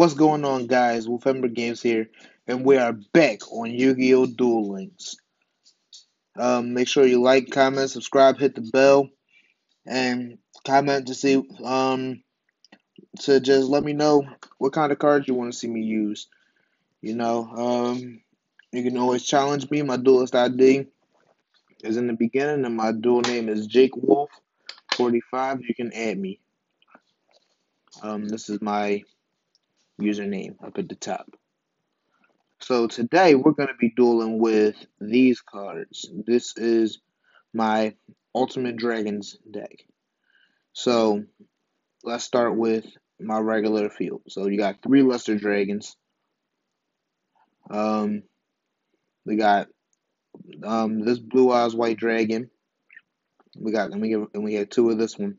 What's going on, guys? Wolfember Games here, and we are back on Yu-Gi-Oh! Duel Links. Um, make sure you like, comment, subscribe, hit the bell, and comment to see um to just let me know what kind of cards you want to see me use. You know, um, you can always challenge me. My duelist ID is in the beginning, and my dual name is Jake Wolf 45. You can add me. Um, this is my username up at the top. So today we're going to be dueling with these cards. This is my Ultimate Dragons deck. So let's start with my regular field. So you got three Luster Dragons. Um, we got um this Blue Eyes White Dragon. We got let me give and we have two of this one.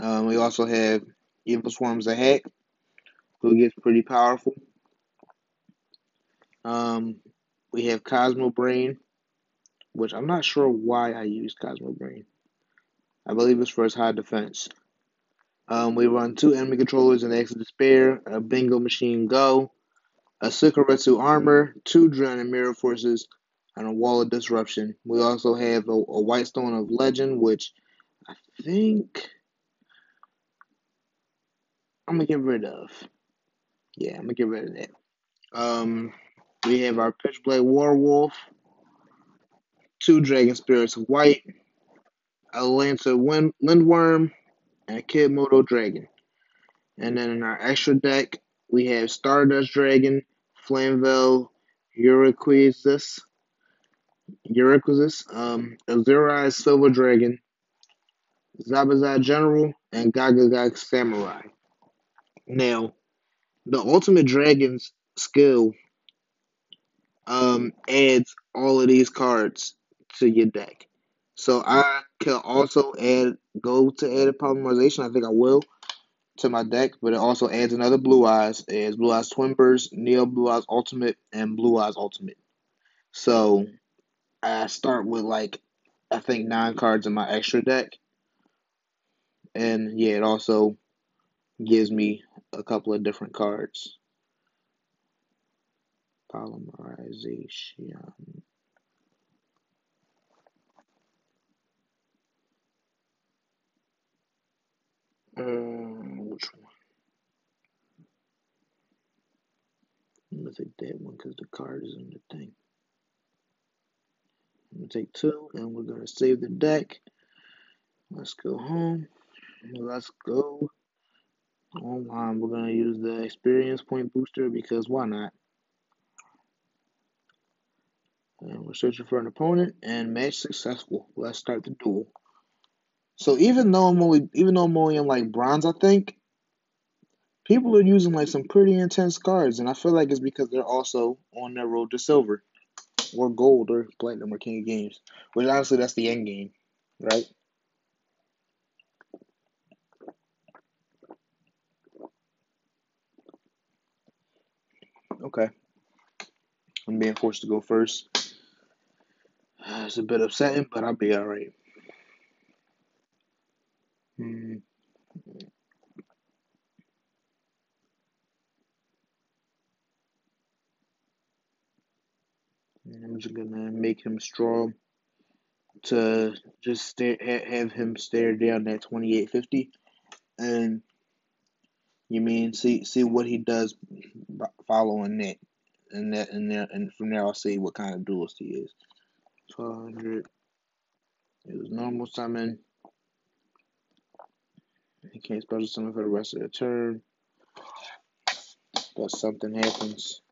Um, we also have Evil Swarms Heck, who gets pretty powerful. Um, we have Cosmo Brain, which I'm not sure why I use Cosmo Brain. I believe it's for his high defense. Um, we run two enemy controllers in of Despair, a Bingo Machine Go, a Sakuretsu Armor, two Drowning Mirror Forces, and a Wall of Disruption. We also have a, a White Stone of Legend, which I think I'm gonna get rid of. Yeah, I'm gonna get rid of that. Um, we have our Pitch-Black Warwolf, two Dragon Spirits White, a Lancer Wind, Lindworm, and a Kidmodo Dragon. And then in our extra deck, we have Stardust Dragon, Flamvell, Uruquizas, Uruquizas, um, Azure-Eyes Silver Dragon, Zabazai General, and Gagaga Samurai. Now, the Ultimate Dragon's skill um, adds all of these cards to your deck. So I can also add, go to add a polymerization. I think I will to my deck, but it also adds another Blue Eyes. Adds Blue Eyes Twin Burst, Neo Blue Eyes Ultimate, and Blue Eyes Ultimate. So I start with like I think nine cards in my extra deck, and yeah, it also gives me a couple of different cards. Polymerization. Um, which one? I'm gonna take that one because the card is in the thing. I'm gonna take two and we're gonna save the deck. Let's go home. Let's go online. Um, we're gonna use the experience point booster because why not? And we're searching for an opponent and match successful. Let's start the duel. So even though I'm only even though I'm only in like bronze, I think people are using like some pretty intense cards, and I feel like it's because they're also on their road to silver, or gold, or platinum, or king of games. Which honestly, that's the end game, right? Okay. I'm being forced to go first. It's a bit upsetting, but I'll be alright. Hmm. I'm just gonna make him strong to just stare, have him stare down that 2850, and you mean see see what he does following that, and that and there and from there I'll see what kind of duelist he is. 1200. It was normal summon. He can't special summon for the rest of the turn. But something happens.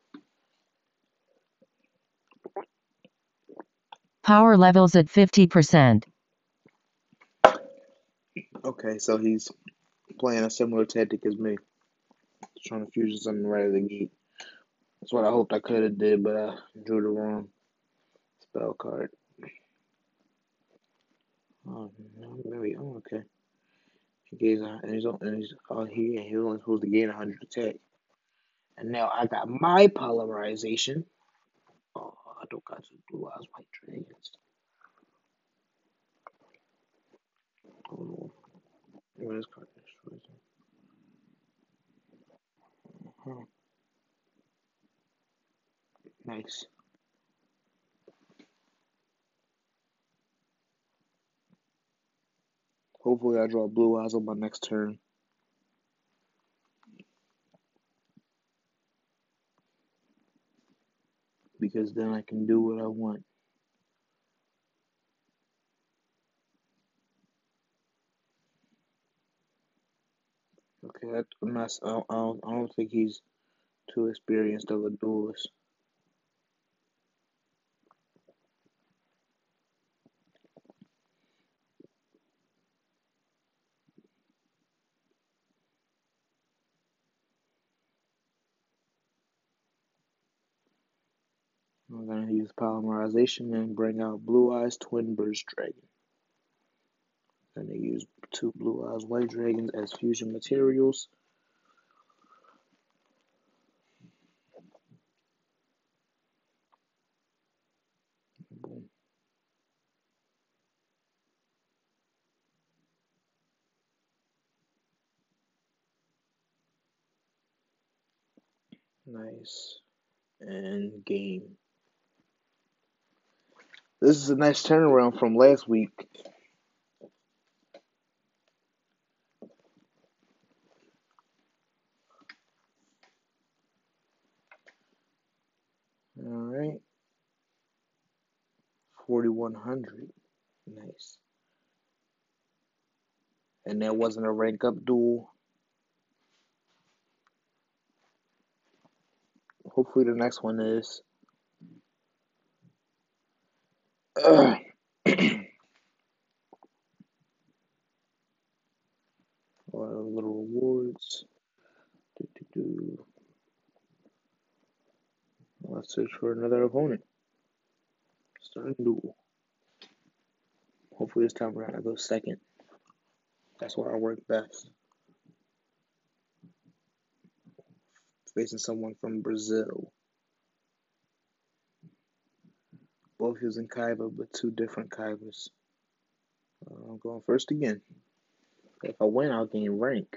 Power levels at 50%. Okay, so he's playing a similar tactic as me. Trying to fusion something right at the gate. That's what I hoped I could have did, but I drew the wrong spell card. Oh, maybe. Oh, okay. He gains and he's, and he's oh, he he's only supposed to gain 100 attack. And now I got my polymerization. Oh, I don't got some blue eyes white dragons. Oh no. Where is card Hmm. Nice. Hopefully I draw blue eyes on my next turn. Because then I can do what I want. Okay, that, I'm not, I, don't, I don't think he's too experienced of a duelist. I'm to use polymerization and bring out Blue Eyes Twin Burst Dragon. I'm going use two Blue Eyes White Dragons as fusion materials. Nice. And game. This is a nice turnaround from last week. All right. 4100. Nice. And that wasn't a rank up duel. Hopefully the next one is. Ugh. little rewards. Do, do, do. Let's search for another opponent. Start a duel. Hopefully this time around I go second. That's where I work best. Facing someone from Brazil. Both using Kaiba, but two different Kaibas. Uh, I'm going first again. If I win, I'll gain rank.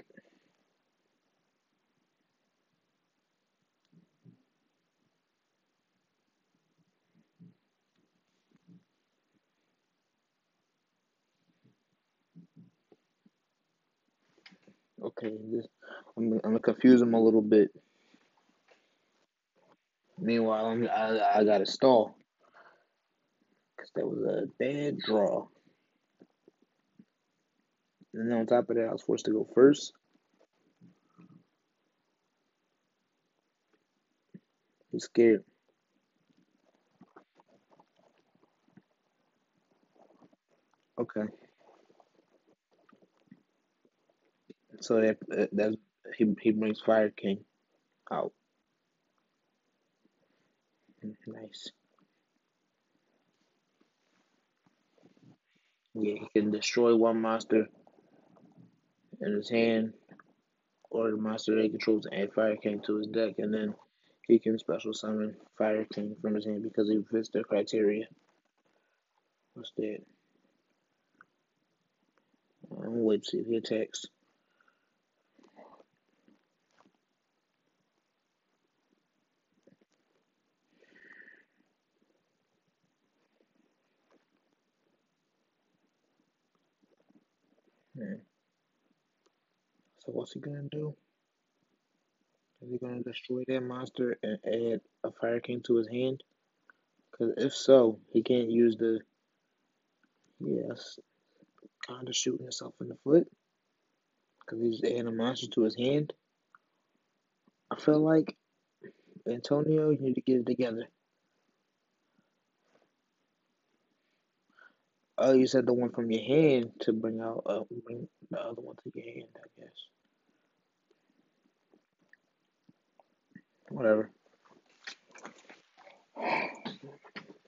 Okay, this, I'm, I'm gonna confuse him a little bit. Meanwhile, I'm, I, I got a stall. Because that was a bad draw. And then on top of that, I was forced to go first. He's scared. Okay. So that that he he brings Fire King out. Nice. Yeah, he can destroy one monster in his hand or the monster that he controls and Fire King to his deck, and then he can special summon Fire King from his hand because he fits the criteria. What's that? I'm wait to see if he attacks. Hmm. So what's he gonna do? Is he gonna destroy that monster and add a Fire King to his hand? Because if so, he can't use the. Yes, kind of shooting himself in the foot. Because he's adding a monster to his hand. I feel like Antonio, you need to get it together. Oh, you said the one from your hand to bring out, uh, bring the other one to your hand, I guess. Whatever.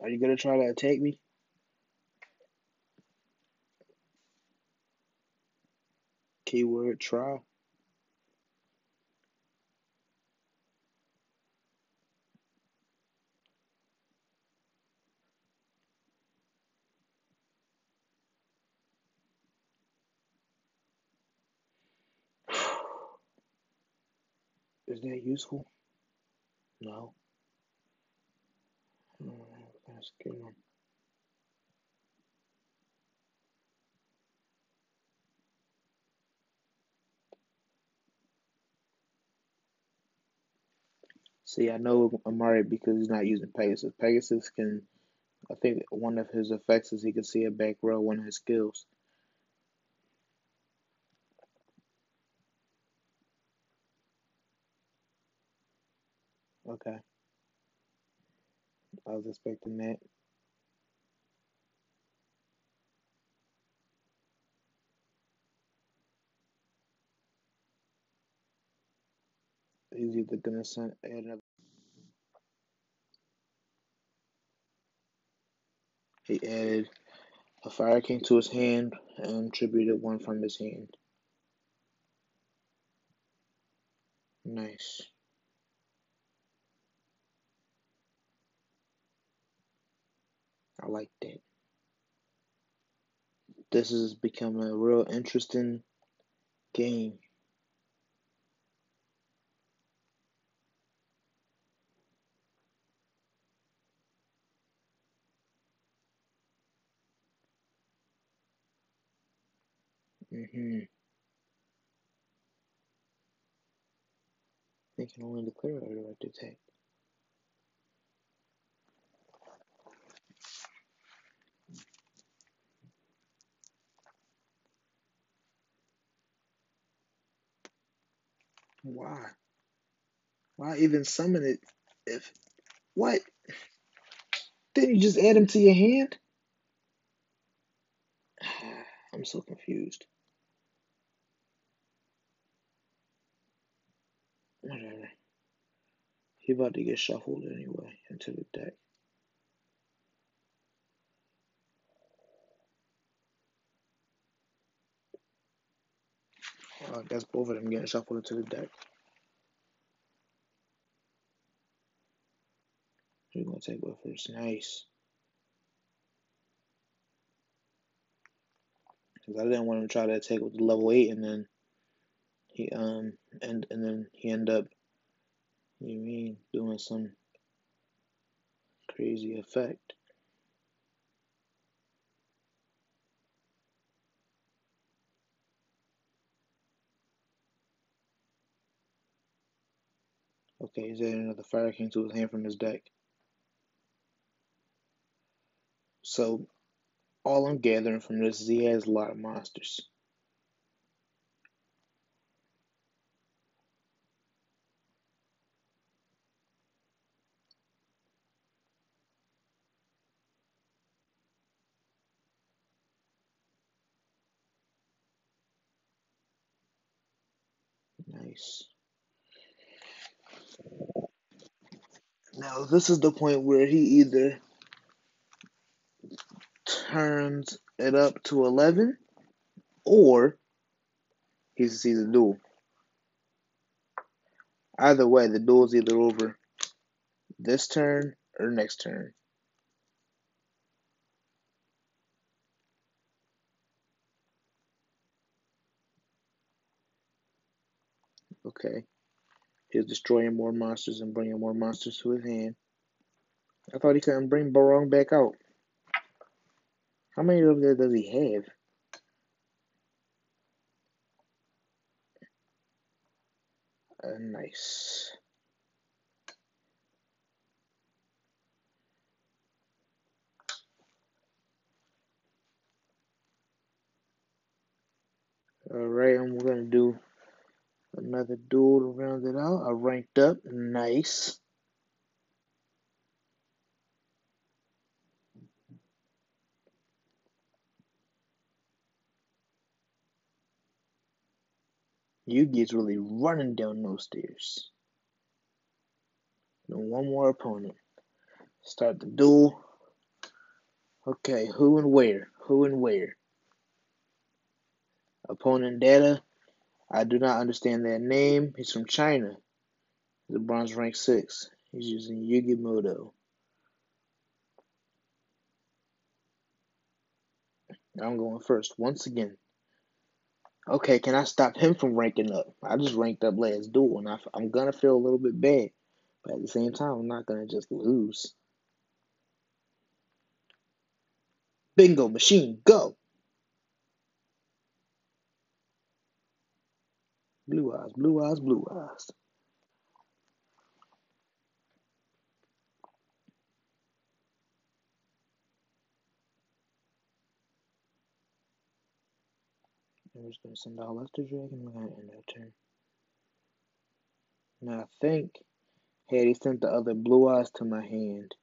Are you gonna try to attack me? Keyword try. Is that useful? No. Get him. See, I know Amari because he's not using Pegasus. Pegasus can, I think one of his effects is he can see a back row, one of his skills. Okay. I was expecting that. He's either gonna send add another. He added a fire came to his hand and tributed one from his hand. Nice. I like that. This has become a real interesting game. Mm-hmm. They can only declare a direct attack. Why? Why even summon it if what? Didn't you just add him to your hand? I'm so confused. Whatever. He about to get shuffled anyway into the deck. I guess both of them getting shuffled into the deck. Who's gonna take what first? Nice. Because I didn't want him to try to take with the level eight and then he um and and then he end up you mean doing some crazy effect. Okay, he's adding another Fire King to his hand from his deck. So, all I'm gathering from this is he has a lot of monsters. Nice. Now, this is the point where he either turns it up to 11 or he sees a duel. Either way, the duel is either over this turn or next turn. Okay. He's destroying more monsters and bringing more monsters to his hand. I thought he couldn't bring Barong back out. How many of them does he have? Uh, nice. Alright, going to do another duel to round it out. I ranked up. Nice. Yugi's really running down those stairs. And one more opponent. Start the duel. Okay, who and where? Who and where? Opponent data. I do not understand that name. He's from China. A bronze rank 6. He's using Yugi Muto. I'm going first once again. Okay, can I stop him from ranking up? I just ranked up last duel, and I, I'm gonna feel a little bit bad, but at the same time, I'm not gonna just lose. Bingo machine, go. Blue eyes, blue eyes, blue eyes. I'm just gonna send out Luster Dragon. We're gonna end our turn. Now I think had he sent the other blue eyes to my hand,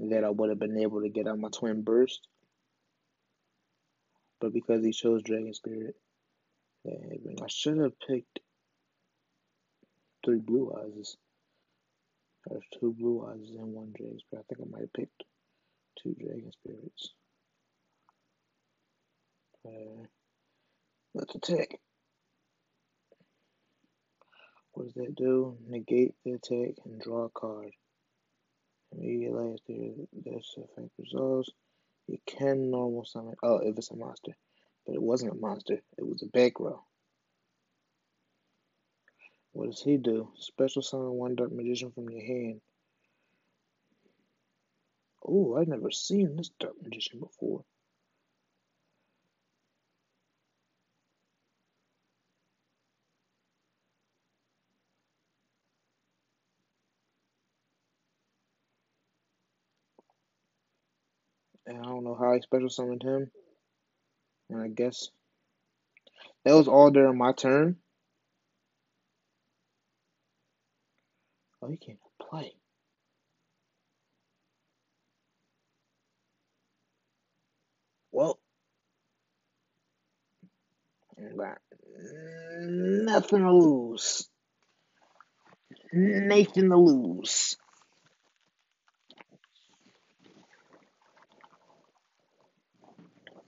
that I would have been able to get out my twin burst. But because he chose Dragon Spirit, I should have picked three blue eyes. There's two blue eyes and one dragon spirit. I think I might have picked two dragon spirits. Uh, let's attack. What does that do? Negate the attack and draw a card. Immediately after this effect resolves, you can normal summon. Oh, if it's a monster. But it wasn't a monster, it was a back row. What does he do? Special summon one dark magician from your hand. Oh, I've never seen this dark magician before. And I don't know how I special summoned him. And I guess that was all during my turn. Oh, he can't play. Well, got nothing to lose. Nathan to lose.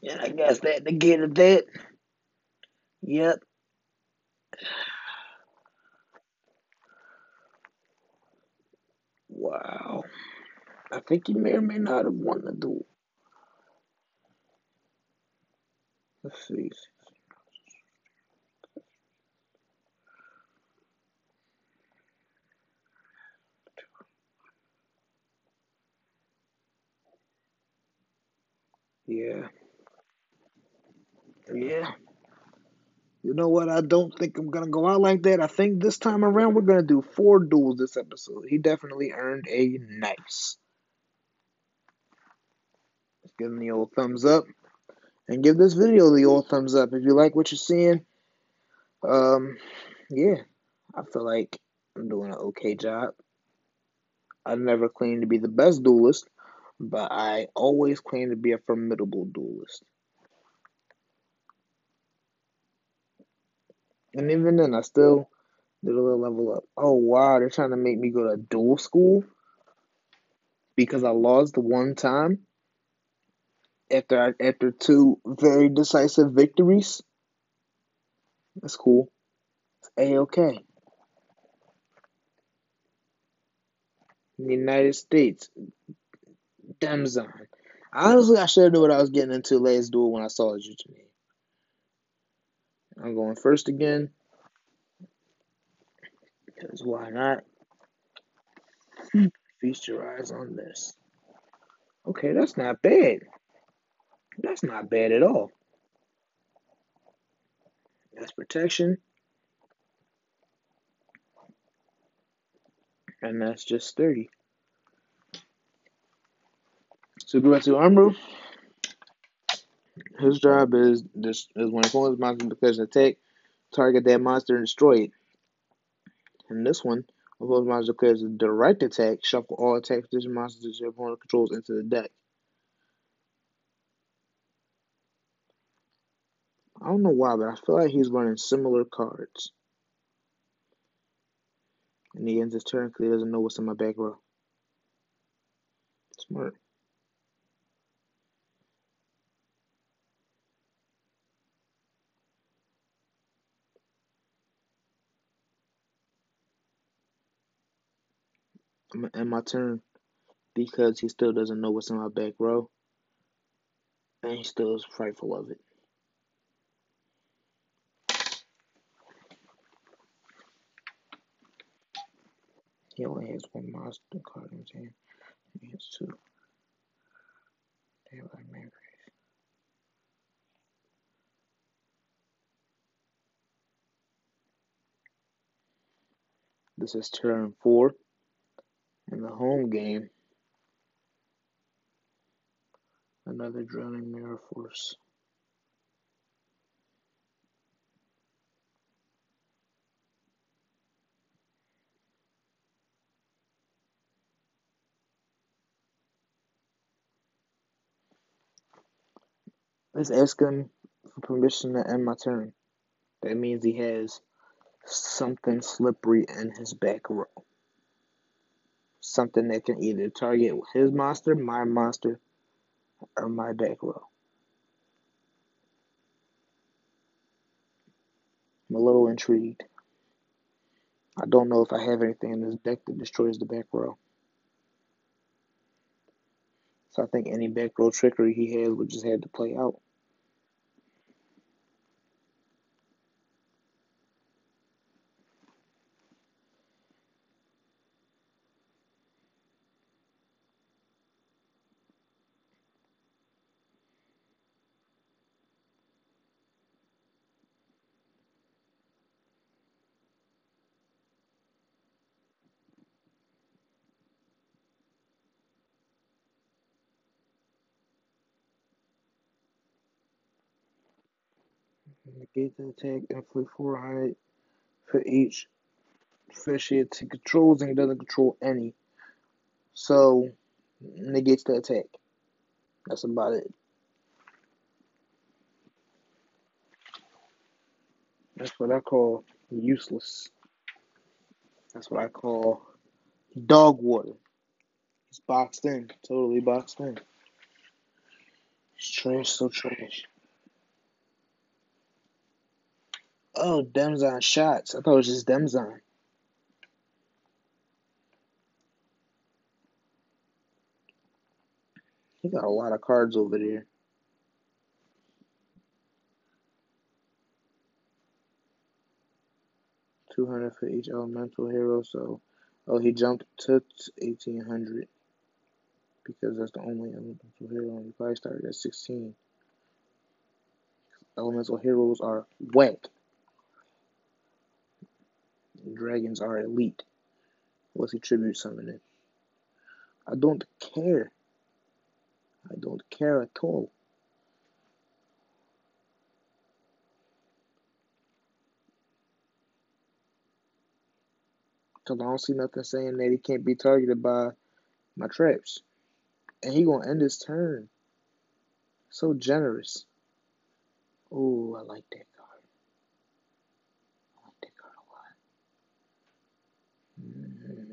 Yeah, I guess that negated that. Yep. Wow. I think he may or may not have won the duel. Let's see. Yeah. Yeah. You know what? I don't think I'm gonna go out like that. I think this time around we're gonna do four duels this episode. He definitely earned a nice. Let's give him the old thumbs up. And give this video the old thumbs up if you like what you're seeing. Um yeah. I feel like I'm doing an okay job. I never claimed to be the best duelist, but I always claim to be a formidable duelist. And even then, I still did a little level up. Oh, wow, they're trying to make me go to dual school because I lost the one time after I, after two very decisive victories. That's cool. It's a-okay. The United States, Demzon. Honestly, I should have knew what I was getting into last duel when I saw it. I'm going first again. Because why not? Hmm. Feast your eyes on this. Okay, that's not bad. That's not bad at all. That's protection. And that's just 30. So go back to Armor. His job is this is when opponent's monster because attack, target that monster and destroy it. And this one, opponent's monster declares a direct attack, shuffle all attack position monsters your opponent controls into the deck. I don't know why, but I feel like he's running similar cards. And he ends his turn because he doesn't know what's in my back row. Smart. in my turn because he still doesn't know what's in my back row and he still is frightful of it. He only has one monster card in his hand. He has two. They like memories. This is turn four in the home game. Another drowning mirror force. Let's ask him for permission to end my turn. That means he has something slippery in his back row. Something that can either target his monster, my monster, or my back row. I'm a little intrigued. I don't know if I have anything in this deck that destroys the back row. So I think any back row trickery he has would just have to play out. Negate the attack, and inflict 400 for each fish it controls and it doesn't control any. So, negates the attack. That's about it. That's what I call useless. That's what I call dog water. It's boxed in, totally boxed in. It's trash, so trash. Oh, Demzon shots. I thought it was just Demzon. He got a lot of cards over there. Two hundred for each elemental hero. So, oh, he jumped to eighteen hundred because that's the only elemental hero. He probably started at sixteen. Elemental heroes are whack. Dragons are elite. What's he tribute summoning? I don't care. I don't care at all. Cause I don't see nothing saying that he can't be targeted by my traps. And he gonna end his turn. So generous. Oh, I like that card. I like that card a lot. Mm-hmm.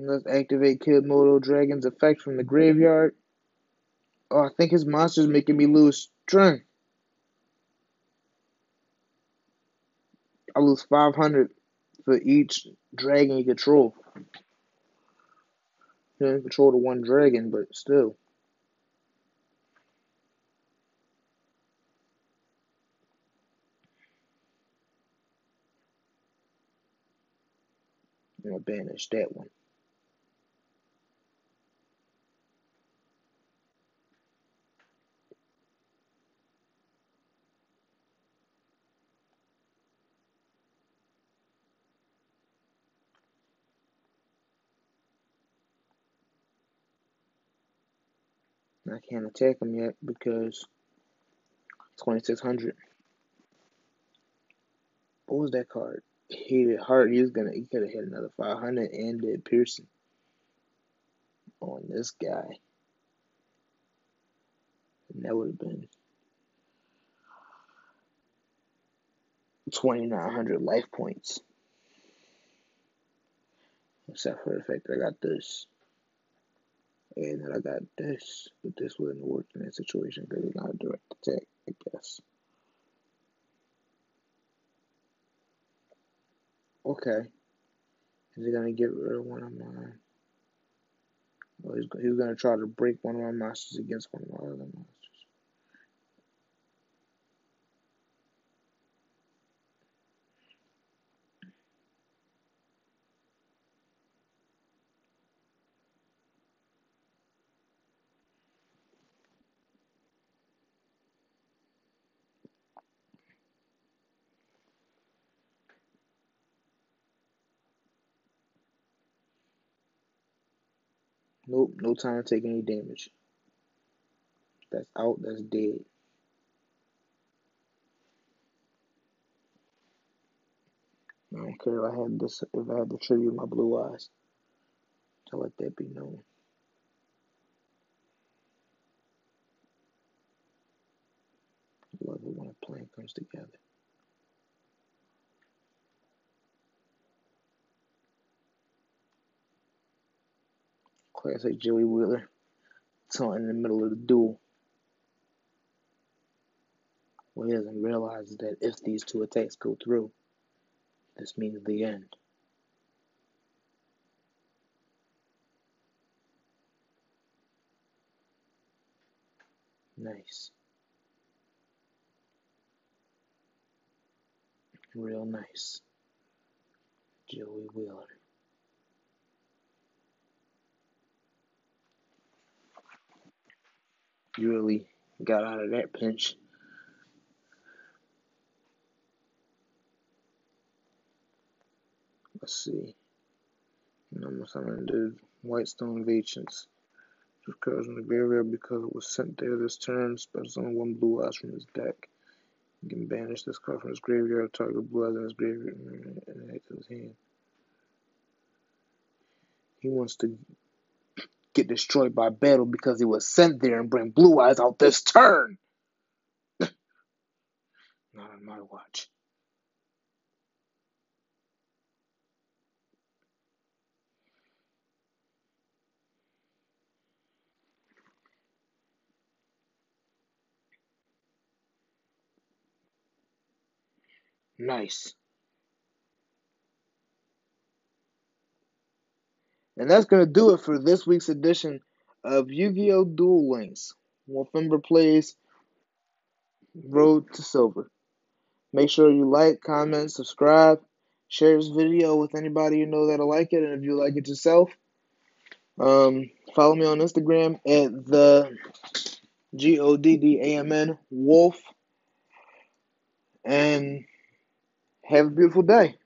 Let's activate Kidmodo Dragon's effect from the graveyard. Oh, I think his monster's making me lose strength. I lose 500 for each dragon you control. You don't control the one dragon, but still. I'm gonna banish that one. I can't attack him yet because 2600. What was that card? Hated heart. He was gonna. He could have hit another 500 and did piercing on this guy. And that would have been 2900 life points. Except for the fact that I got this. And then I got this. But this wouldn't work in that situation because it's not a direct attack, I guess. Okay. Is he gonna get rid of one of mine? Well, he's, he's gonna try to break one of my masters against one of my other masters. Nope, no time to take any damage. That's out, that's dead. I don't care if I had this if I had to tribute my blue eyes. To let that be known. Love it when a plan comes together. Classic Joey Wheeler. Taunting in the middle of the duel. What he doesn't realize that if these two attacks go through, this means the end. Nice. Real nice. Joey Wheeler. You really got out of that pinch. Let's see. I'm summon the Whitestone of Ancients. Recurs in the graveyard because it was sent there this turn. Spends only one blue eyes from his deck. You can banish this card from his graveyard, target blue eyes in his graveyard, and add to his hand. He wants to get destroyed by battle because he was sent there and bring blue eyes out this turn. Not on my watch. Nice. And that's going to do it for this week's edition of Yu Gi Oh! Duel Links. Wolfember plays Road to Silver. Make sure you like, comment, subscribe, share this video with anybody you know that'll like it, and if you like it yourself, um, follow me on Instagram at the G O D D A M N Wolf, and have a beautiful day.